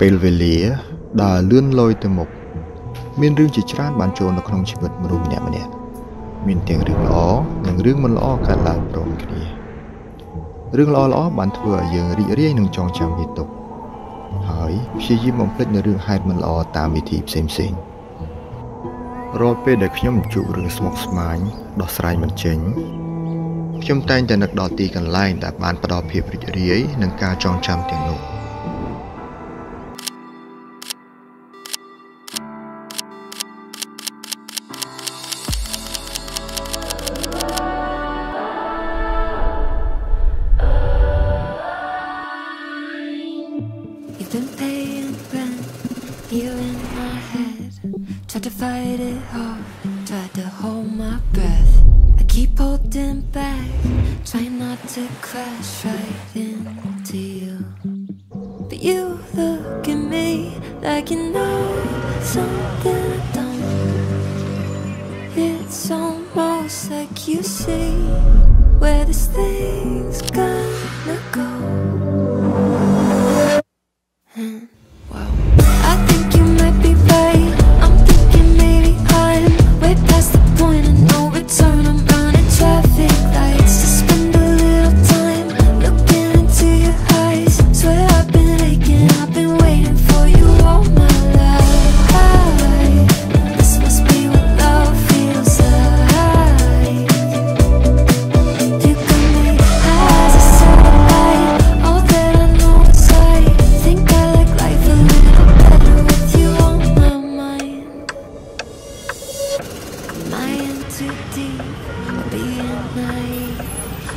ពេលវេលាដើរលឿនលយទៅមុខមានរឿងជាច្រើនបានចូលនៅក្នុងជីវិតមនុស្សម្នាក់ម្នាក់មានទាំងរឿងល្អនិងរឿងមិនល្អកើតឡើងព្រមគ្នារឿងល្អល្អបានធ្វើឲ្យយើងរីករាយនឹងចងចាំវាទុកហើយព្យាយាមបំភ្លេចនៅរឿងហេតុមិនល្អតាមវិធីផ្សេងផ្សេងរាល់ពេលដែលខ្ញុំជួបរឿងស្មុគស្មាញដោះស្រាយមិនចេញខ្ញុំតែងតែនឹកដល់ទីកន្លែងដែលបានផ្ដល់ភាពរីករាយនិងការចងចាំទាំងនោះ You've been paying rent, you in my head. Tried to fight it off, tried to hold my breath. I keep holding back, trying not to crash right into you. But you look at me like you know something I don't. It's almost like you see where this thing's gonna go.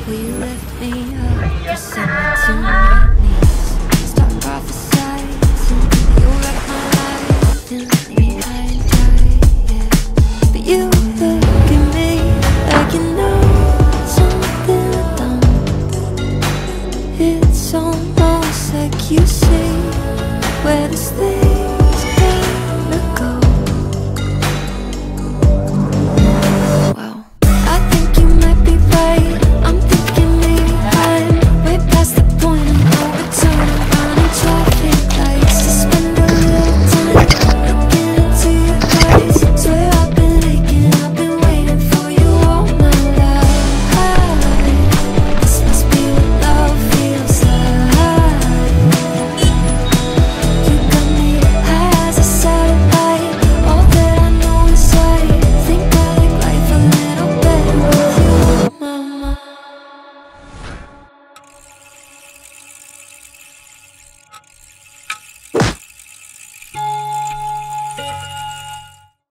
You lift me up or send me to my knees? Stop you wreck my life and me. But you look at me like you know something I don't. It's almost like you